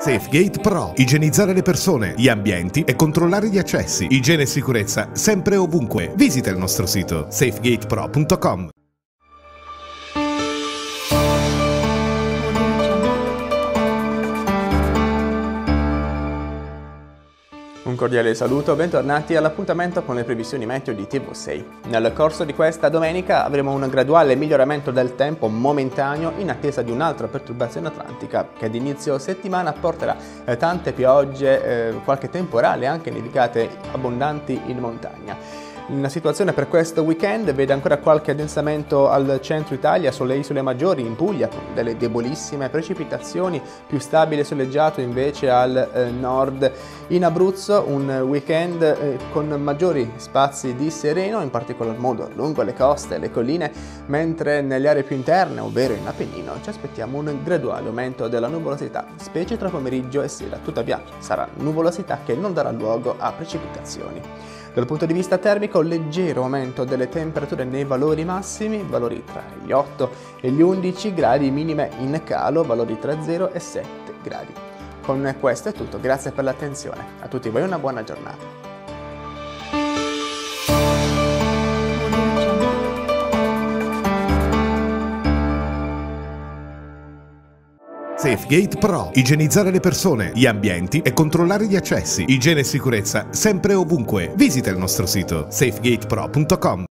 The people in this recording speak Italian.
SafeGate Pro. Igienizzare le persone, gli ambienti e controllare gli accessi. Igiene e sicurezza sempre e ovunque. Visita il nostro sito safegatepro.com. Un cordiale saluto, bentornati all'appuntamento con le previsioni meteo di TV6. Nel corso di questa domenica avremo un graduale miglioramento del tempo momentaneo in attesa di un'altra perturbazione atlantica che ad inizio settimana porterà eh, tante piogge, eh, qualche temporale anche nevicate abbondanti in montagna. La situazione per questo weekend vede ancora qualche addensamento al centro Italia, sulle isole maggiori, in Puglia, con delle debolissime precipitazioni, più stabile soleggiato invece al eh, nord. In Abruzzo un weekend eh, con maggiori spazi di sereno, in particolar modo lungo le coste e le colline, mentre nelle aree più interne, ovvero in Appennino, ci aspettiamo un graduale aumento della nuvolosità, specie tra pomeriggio e sera. Tuttavia sarà nuvolosità che non darà luogo a precipitazioni. Dal punto di vista termico, leggero aumento delle temperature nei valori massimi, valori tra gli 8 e gli 11 gradi, minime in calo, valori tra 0 e 7 gradi. Con questo è tutto, grazie per l'attenzione. A tutti voi una buona giornata. SafeGate Pro. Igienizzare le persone, gli ambienti e controllare gli accessi. Igiene e sicurezza sempre e ovunque. Visita il nostro sito safegatepro.com.